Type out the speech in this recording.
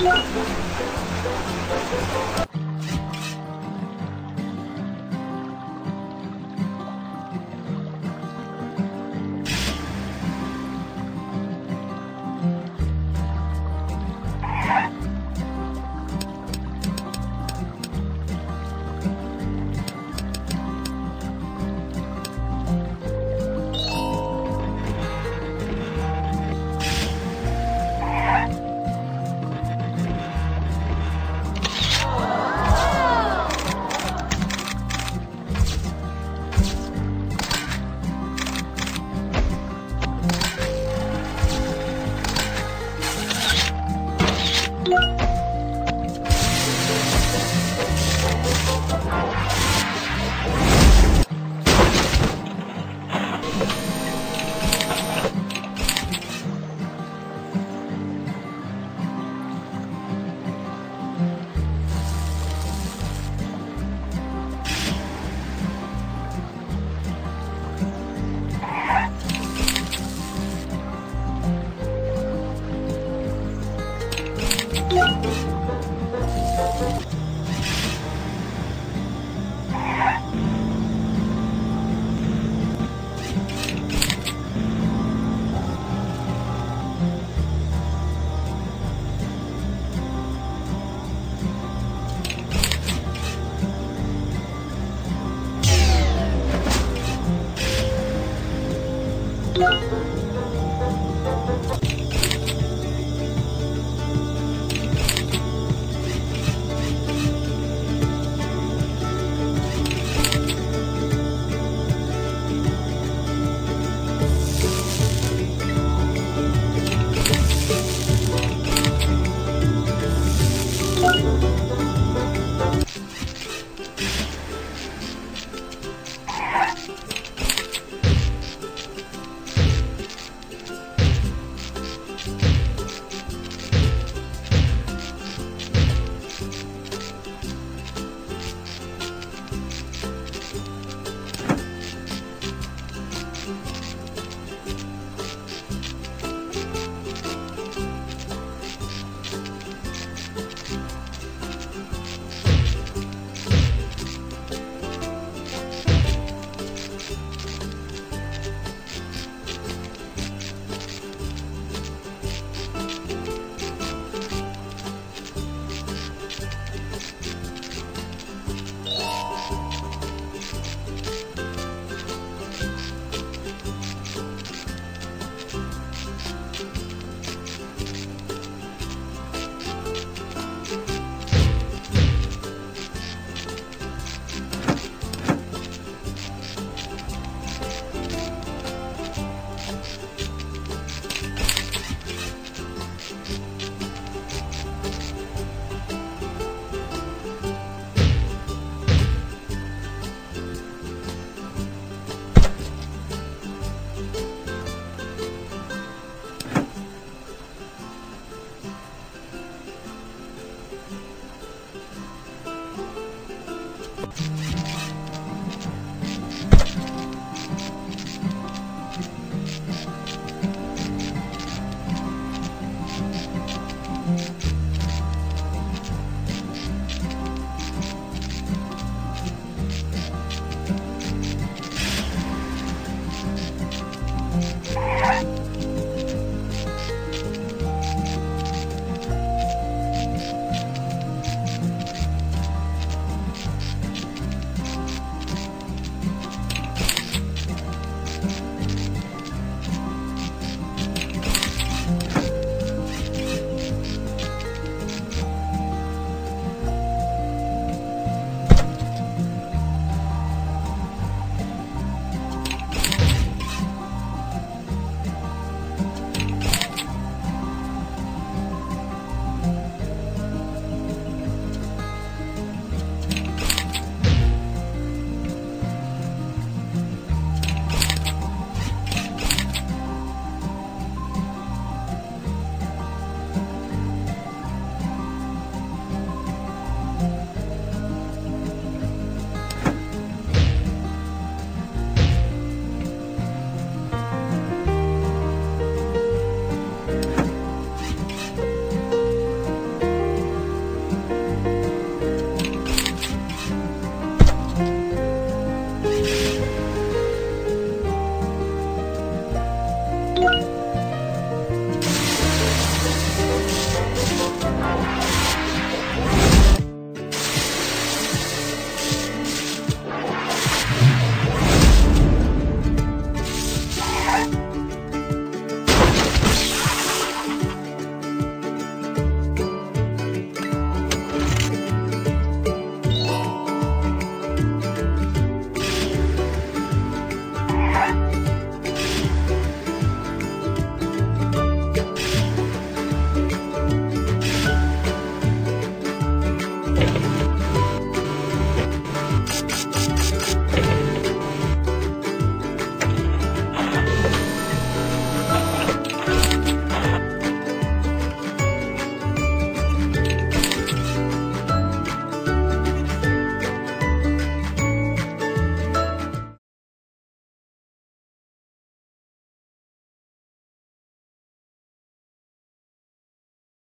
Thank Thank